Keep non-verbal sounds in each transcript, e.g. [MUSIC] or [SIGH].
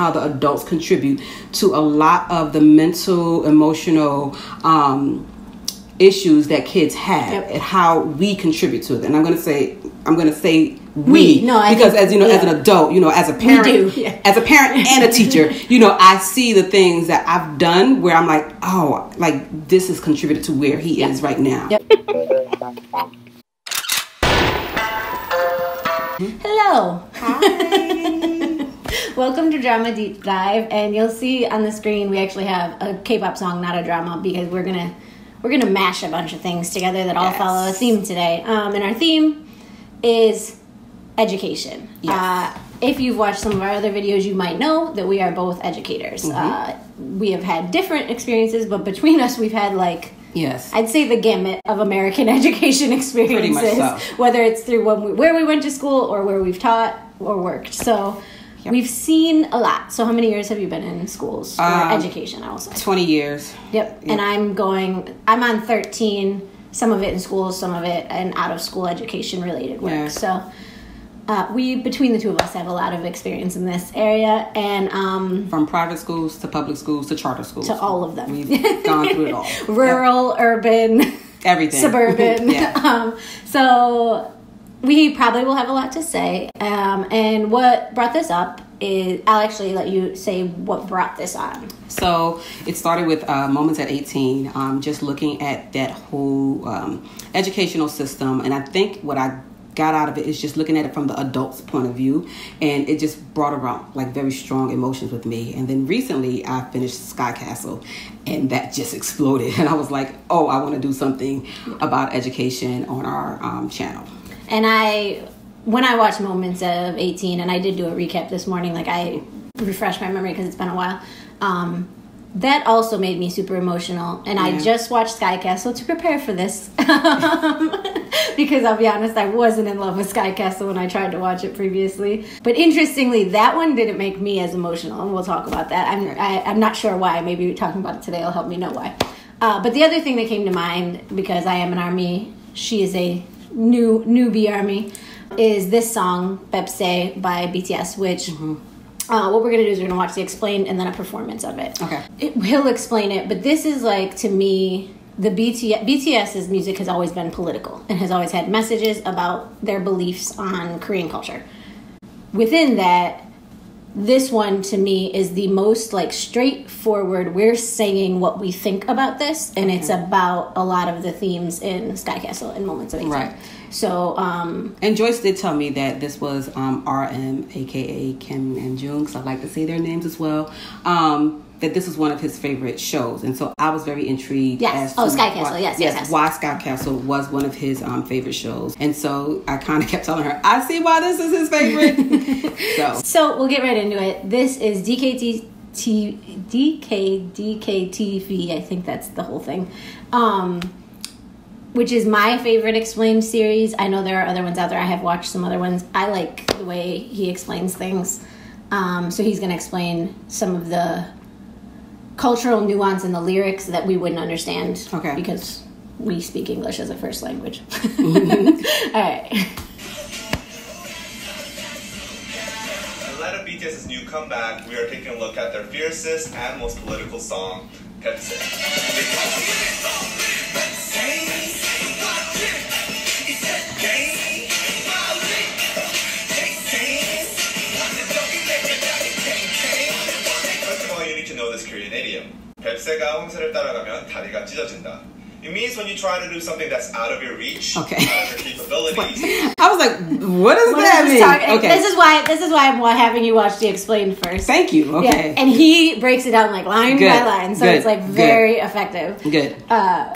how the adults contribute to a lot of the mental, emotional um, issues that kids have Yep. and how we contribute to it. And I'm going to say, I'm going to say We. we, No, I because think- as you know, as an adult, you know, as a parent, do, yeah. as a parent [LAUGHS] and a teacher, you know, I see the things that I've done where I'm like, oh, like this has contributed to where he is right now. Yep. [LAUGHS] Hello. Welcome to Drama Deep Dive, and you'll see on the screen we actually have a K-pop song, not a drama, because we're gonna we're gonna mash a bunch of things together that all Yes. follow a theme today. Um, and our theme is education. Yes. Uh, if you've watched some of our other videos, you might know that we are both educators. Mm-hmm. Uh, we have had different experiences, but between us, we've had like Yes. I'd say the gamut of American [LAUGHS] education experiences, so. whether it's through when we, where we went to school or where we've taught or worked. So Yep. we've seen a lot. So how many years have you been in schools or Um, education? I will say. 20 years. Yep. And I'm going. I'm on 13. Some of it in schools, some of it in out of school education related work. Yeah. So. Uh, we between the two of us have a lot of experience in this area, and um, From private schools to public schools to charter schools. to all of them, We've gone through it all. [LAUGHS] rural, urban. Everything. [LAUGHS] suburban. [LAUGHS] yeah. um, so we probably will have a lot to say. Um, and what brought this up is I'll actually let you say what brought this on. So it started with uh, Moments at 18, um, just looking at that whole um, educational system. And I think what I got out of it is just looking at it from the adult's point of view. And it just brought around like very strong emotions with me. And then recently I finished Sky Castle and that just exploded. [LAUGHS] And I was like, oh, I want to do something about education on our um, channel. And I, when I watched Moments of 18, and I did do a recap this morning, like I refreshed my memory because it's been a while. Um, that also made me super emotional, and I just watched Sky Castle to prepare for this. [LAUGHS] because I'll be honest, I wasn't in love with Sky Castle when I tried to watch it previously. But interestingly, that one didn't make me as emotional, and we'll talk about that. I'm I, I'm not sure why. Maybe talking about it today will help me know why. Uh, but the other thing that came to mind because I am an army, she is a new newbie army, is this song "Baepsae" by BTS, which. Uh, what we're gonna do is we're gonna watch the explain and then a performance of it. Okay. It, he'll explain it, but this is like to me the BTS BTS's music has always been political and has always had messages about their beliefs on Korean culture. Within that, this one to me is the most like straightforward. We're saying what we think about this, and it's about a lot of the themes in Sky Castle and Moments of 18. Right. So, um, And Joyce did tell me that this was um, RM, aka Kim Namjoon, so I like to say their names as well. Um, that this was one of his favorite shows, and so I was very intrigued. Yes. Oh, Sky Castle. why- Yes, yes, yes. Why Sky Castle was one of his um, favorite shows, and so I kind of [LAUGHS] kept telling her, "I see why this is his favorite." [LAUGHS] so So we'll get right into it. This is DKT T DK DKTV. I think that's the whole thing. Um, which is my favorite explained series. I know there are other ones out there. I have watched some other ones. I like the way he explains things. Um, so he's going to explain some of the cultural nuance in the lyrics that we wouldn't understand. Okay. Because we speak English as a first language. [LAUGHS] Mm-hmm. All right. In light of BTS's new comeback, we are taking a look at their fiercest and most political song, Baepsae. 따라가면 다리가 찢어진다. It means when you try to do something that's out of your reach, okay. out of your capabilities. [LAUGHS] I was like, what does what that mean? Okay. This is why this is why I'm having you watch the explained first. Thank you. Okay. Yeah. And he breaks it down like line Good. by line, so Good. it's like very Good. effective. Good. Uh,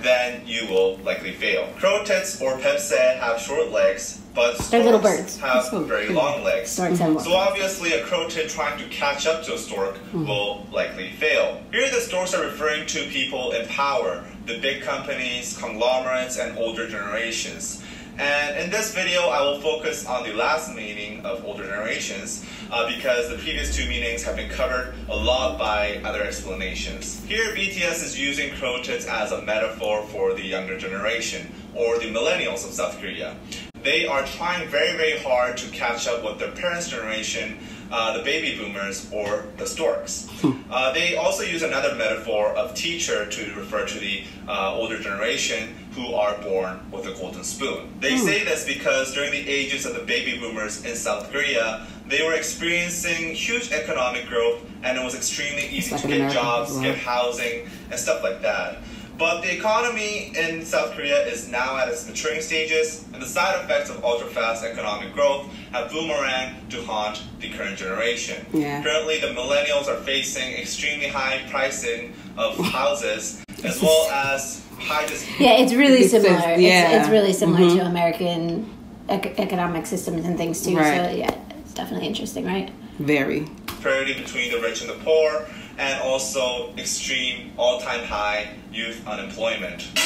then you will likely fail. Crow or baepsae have short legs but They're little storks birds. have So very long legs. Storks have long So obviously, a crow tit trying to catch up to a stork Hmm. will likely fail. Here, the storks are referring to people in power, the big companies, conglomerates, and older generations. And in this video, I will focus on the last meaning of older generations uh, because the previous two meanings have been covered a lot by other explanations. Here, BTS is using crow tits as a metaphor for the younger generation or the millennials of South Korea. They are trying very, very hard to catch up with their parents' generation uh, the baby boomers or the storks. Uh, they also use another metaphor of teacher to refer to the uh, older generation who are born with a golden spoon. They say this because during the ages of the baby boomers in South Korea, they were experiencing huge economic growth and it was extremely easy like to get jobs, well. get housing, and stuff like that. But the economy in South Korea is now at its maturing stages, and the side effects of ultra fast economic growth have boomeranged to haunt the current generation. Yeah. Currently, the millennials are facing extremely high pricing of houses, as well as high dis- Yeah, it's really It's- similar. it's- It's, yeah. it's really similar Mhm. to American ec- economic systems and things too. Right. So yeah, it's definitely interesting, right? Very. disparity between the rich and the poor, and also extreme all-time high youth unemployment. [LAUGHS]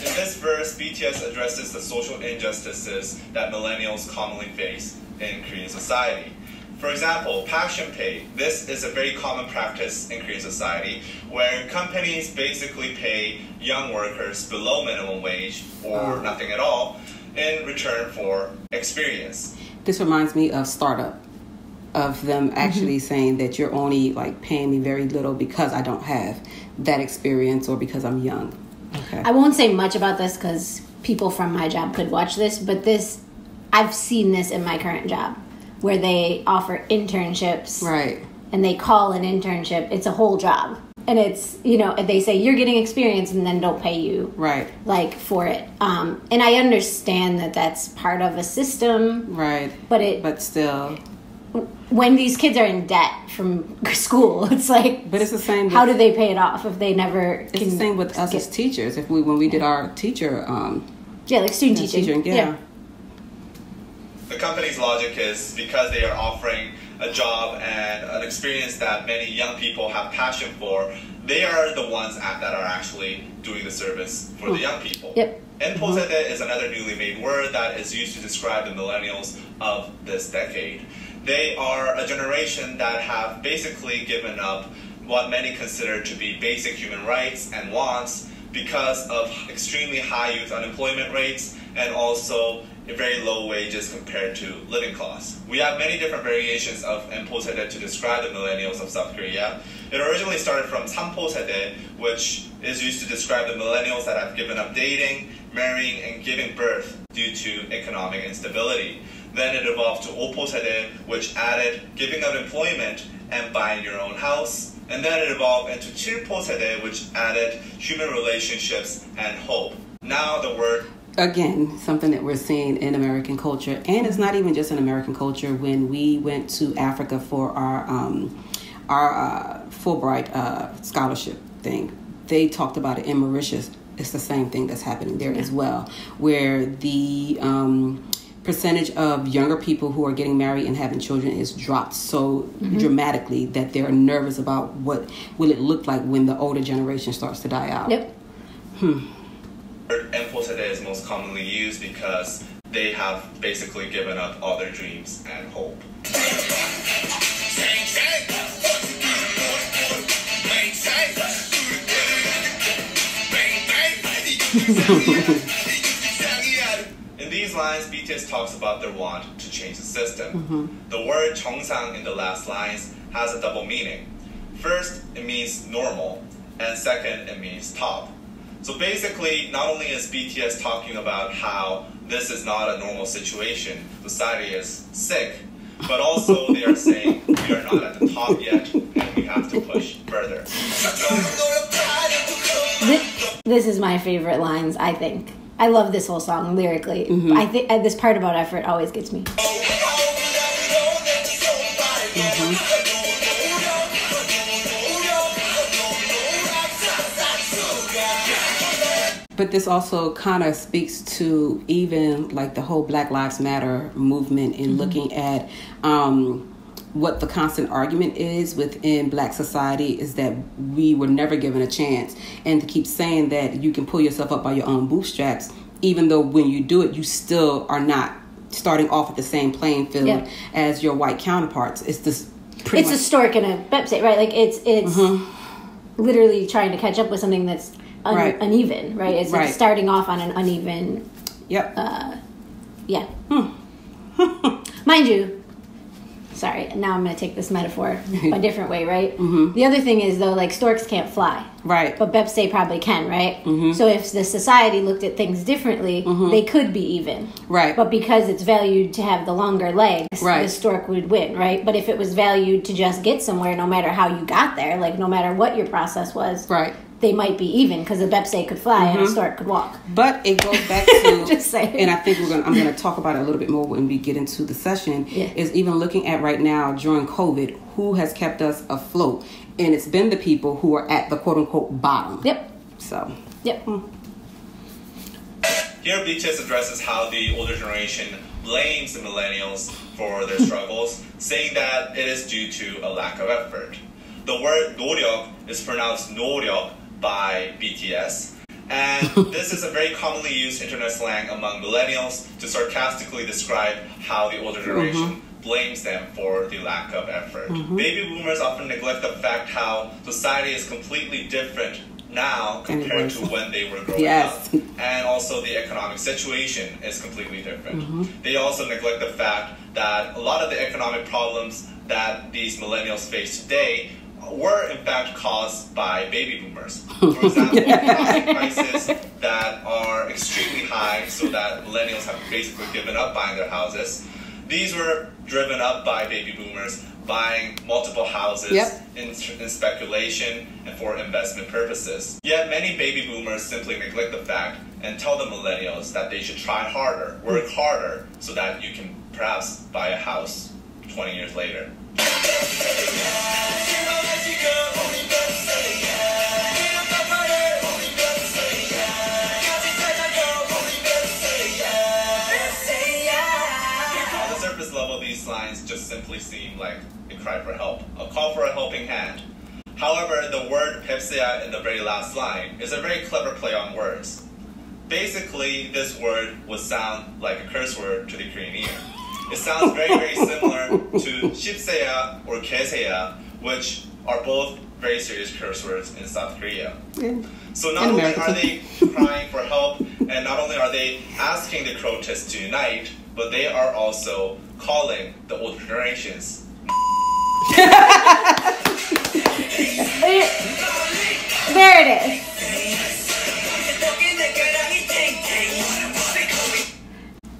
In this verse, BTS addresses the social injustices that millennials commonly face in Korean society. For example, passion pay. This is a very common practice in Korean society where companies basically pay young workers below minimum wage or nothing at all in return for experience. This reminds me of startup, of them mm-hmm. actually saying that you're only like paying me very little because I don't have that experience or because I'm young. Okay. I won't say much about this because people from my job could watch this, but this, I've seen this in my current job where they offer internships right. and they call an internship, it's a whole job. And it's, you know, they say you're getting experience and then don't pay you Right. like for it. Um, and I understand that that's part of a system, Right. but it But still, when these kids are in debt from [LAUGHS] school, it's like, but it's the same. With, how do they pay it off if they never? It's the same with us as teachers. If we when we did our teacher um yeah, like student yeah, teaching. teaching, yeah. The company's logic is because they are offering a job and an experience that many young people have passion for, they are the ones at, that are actually doing the service for the young people. Yep. Enposete mm-hmm. is another newly made word that is used to describe the millennials of this decade. They are a generation that have basically given up what many consider to be basic human rights and wants because of extremely high youth unemployment rates and also very low wages compared to living costs. We have many different variations of Enposete to describe the millennials of South Korea. It originally started from Samposete, which is used to describe the millennials that have given up dating, marrying, and giving birth due to economic instability. Then it evolved to Oposete, which added giving up employment and buying your own house. And then it evolved into Chirposete, which added human relationships and hope. Now the word again something that we're seeing in American culture, and it's not even just in American culture. When we went to Africa for our um, our uh, Fulbright uh, scholarship thing, they talked about it in Mauritius. It's the same thing that's happening there as well, where the um, percentage of younger people who are getting married and having children is dropped so dramatically that they're nervous about what will it look like when the older generation starts to die out. Yep. Enposete is most commonly used because they have basically given up all their dreams and hope. In these lines, BTS talks about their want to change the system. Mm-hmm. The word 정상 in the last lines has a double meaning. First, it means normal, and second, it means top. So basically, not only is BTS talking about how this is not a normal situation, society is sick, but also they are [LAUGHS] saying we are not at the top yet and we have to push further. This, this is my favorite lines. I think I love this whole song lyrically. I think uh, this part about effort always gets me. But this also kind of speaks to even like the whole Black Lives Matter movement in looking at um, what the constant argument is within Black society is that we were never given a chance, and to keep saying that you can pull yourself up by your own bootstraps, even though when you do it, you still are not starting off at the same playing field Yeah. as your white counterparts. It's this pretty It's a much stork and a Baepsae, right? Like it's it's literally trying to catch up with something that's un- Right. uneven, right? It's Right. starting off on an uneven, Yep. yeah. [LAUGHS] Mind you, sorry, now I'm going to take this metaphor a [LAUGHS] different way, right? Mm-hmm. The other thing is, though, like storks can't fly. right. But Baepsae probably can, right? Mm-hmm. So if the society looked at things differently, they could be even. Right. But because it's valued to have the longer legs, Right. the stork would win, right? But if it was valued to just get somewhere, no matter how you got there, like no matter what your process was, right they might be even because the Baepsae could fly mm-hmm. and a stork could walk. But it goes back to [LAUGHS] just. And I think we're going. I'm going to talk about it a little bit more when we get into the session. Yeah. Is even looking at right now during COVID, who has kept us afloat, and it's been the people who are at the quote unquote bottom. Yep. So. Yep. Mm. Here, BTS addresses how the older generation blames the millennials for their [LAUGHS] struggles, saying that it is due to a lack of effort. The word 노력 is pronounced 노력 by BTS, and [LAUGHS] this is a very commonly used internet slang among millennials to sarcastically describe how the older generation blames them for the lack of effort. Baby boomers often neglect the fact how society is completely different now compared to when they were growing Yes. up and also the economic situation is completely different. Mm-hmm. They also neglect the fact that a lot of the economic problems that these millennials face today were in fact caused by baby boomers. For example, housing prices that are extremely high, so that millennials have basically given up buying their houses. These were driven up by baby boomers buying multiple houses Yep. in, in speculation and for investment purposes. Yet many baby boomers simply neglect the fact and tell the millennials that they should try harder, work hmm. harder, so that you can perhaps buy a house 20 years later. [LAUGHS] On the surface level, these lines just simply seem like a cry for help, a call for a helping hand. However, the word pepsia in the very last line is a very clever play on words. Basically, this word would sound like a curse word to the Korean ear. It sounds very, very similar to shipseya or keseya, which are both very serious curse words in South Korea. yeah. So not In only America are they crying for help, and not only are they asking the protests to unite, but they are also calling the older generations. [LAUGHS] There it is.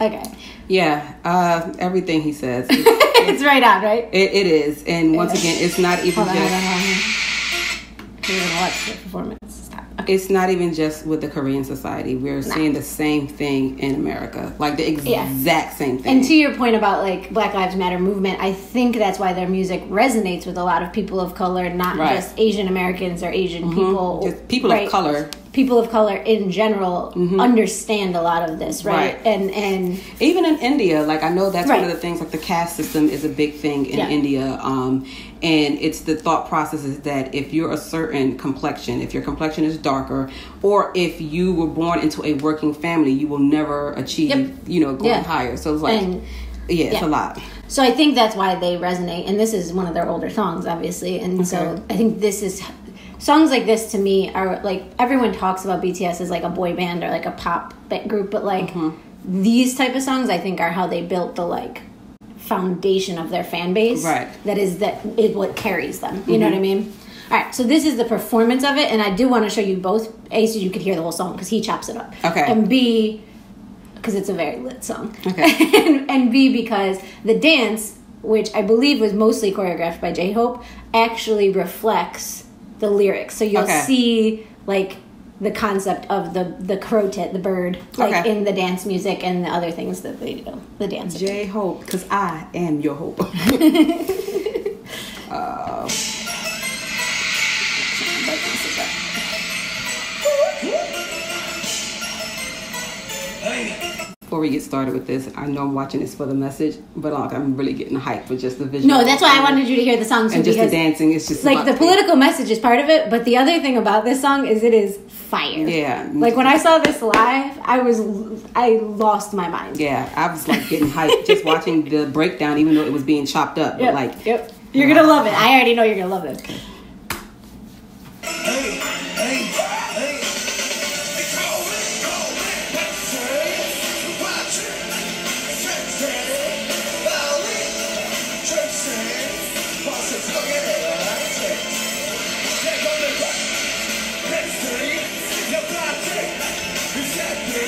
Okay. Yeah, uh, everything he says, [LAUGHS] it, it's right on, right? it, it is, and once again, it's not even Hold on, hold on, just hold on. You're gonna watch the performance. Stop. Okay. it's not even just with the Korean society. We're seeing the same thing in America, like the ex- Yeah. exact same thing. And to your point about like Black Lives Matter movement, I think that's why their music resonates with a lot of people of color, not Right. just Asian Americans or Asian people. Just people right? of color, People of color in general understand a lot of this, right? Right. And and even in India, like I know that's one of the things. Like the caste system is a big thing in Yeah. India, um, and it's the thought process is that if you're a certain complexion, if your complexion is darker, or if you were born into a working family, you will never achieve, Yep. you know, going Yeah. higher. So it's like, And- yeah, it's yeah. a lot. So I think that's why they resonate, and this is one of their older songs, obviously. And so I think this is songs like this to me are like everyone talks about BTS as like a boy band or like a pop group, but like Mm-hmm. these type of songs, I think are how they built the like foundation of their fan base. Right. That is that is what carries them. You know what I mean? All right, so this is the performance of it, and I do want to show you both. A, so you could hear the whole song because he chops it up. Okay. And B, because it's a very lit song. Okay. [LAUGHS] and, and B because the dance, which I believe was mostly choreographed by J Hope, actually reflects the lyrics. So you'll Okay. see like the concept of the the crow-tit, the bird, like Okay. in the dance music and the other things that they do. The dance. J Hope, because I am your hope. [LAUGHS] uh, [LAUGHS] before we get started with this, I know I'm watching this for the message, but like, I'm really getting hyped for just the visual. No, that's why I wanted you to hear the song too And just the dancing is just like the political message is part of it, but the other thing about this song is it is fire. Yeah. Like when I saw this live, I was I lost my mind. Yeah, I was like getting hyped [LAUGHS] just watching the breakdown, even though it was being chopped up. But Yep. like, yep. You're gonna uh, love it. I already know you're gonna love it.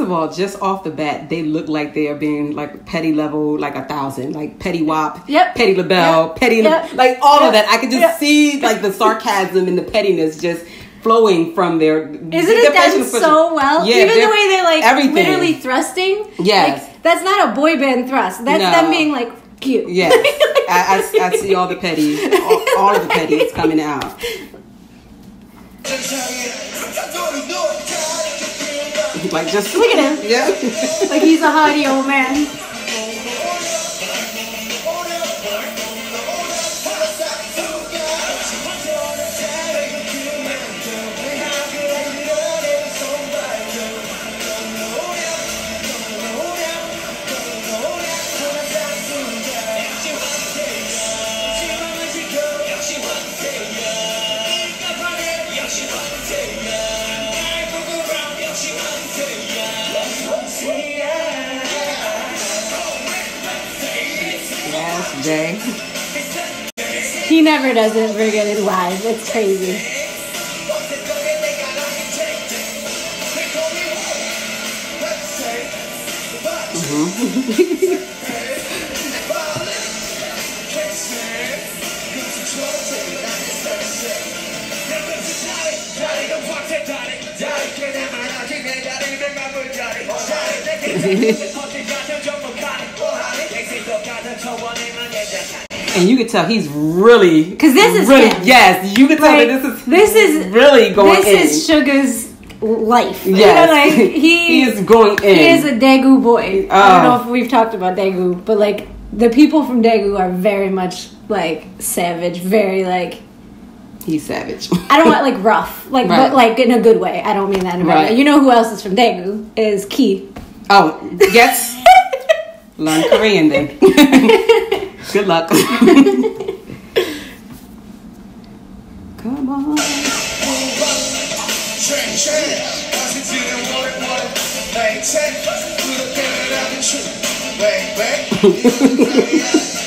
First of all, just off the bat, they look like they are being like petty level, like a thousand, like petty wop, Yep. petty labelle, Yep. petty, Yep. like all Yep. of that. I could just Yep. see like the sarcasm and the pettiness just flowing from their. Isn't their it facial done expression. so well? Yeah, Even the way they're like everything. literally thrusting. Yes. Like, that's not a boy band thrust. That's No. them being like cute. Yes, [LAUGHS] I, I, I see all the petty, all, all of the petty is coming out. Like just Look at him. Yeah. Like he's a haughty old man. He never does it very good live. It's crazy. Mm-hmm. [LAUGHS] And you could tell he's really because this is really him. yes. You could tell Like, that this is this is- really going this in. is Suga's life. You know, yes, like [LAUGHS] he, he is going in. He is a Daegu boy. I Oh. don't know if we've talked about Daegu, but like the people from Daegu are very much like savage, very like he's savage. I don't want [LAUGHS] like rough, like Right. but like in a good way. I don't mean that in a bad Right. way. You know who else is from Daegu? Is Ki. oh yes, [LAUGHS] learn Korean then. Good luck. [LAUGHS] Come on. [LAUGHS]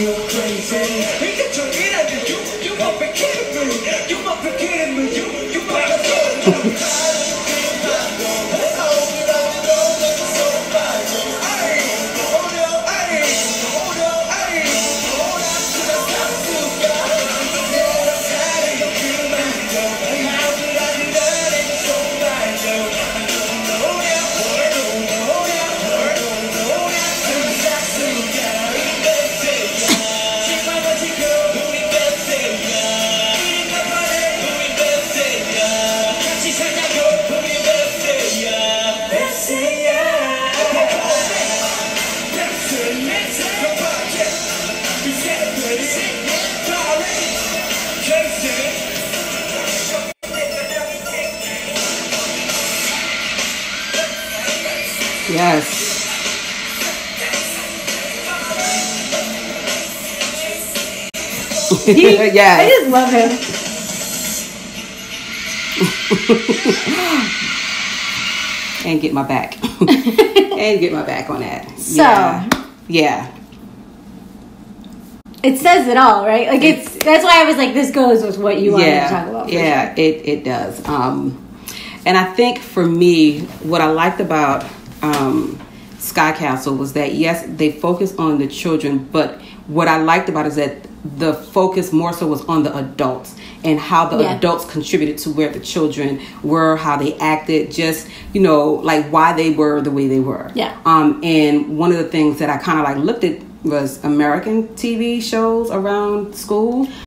Yes. [LAUGHS] He, I just love him. [GASPS] And get my back. [LAUGHS] and get my back on that. So- yeah. yeah. It says it all, right? Like it's that's why I was like, this goes with what you wanted yeah, to talk about. yeah, sure. it it does. Um, and I think for me, what I liked about um, Sky Castle was that yes, they focus on the children, but what I liked about it is that the focus more so was on the adults and how the Yeah. adults contributed to where the children were, how they acted, just you know, like why they were the way they were. Yeah. Um, and one of the things that I kind of like looked at was American TV shows around school.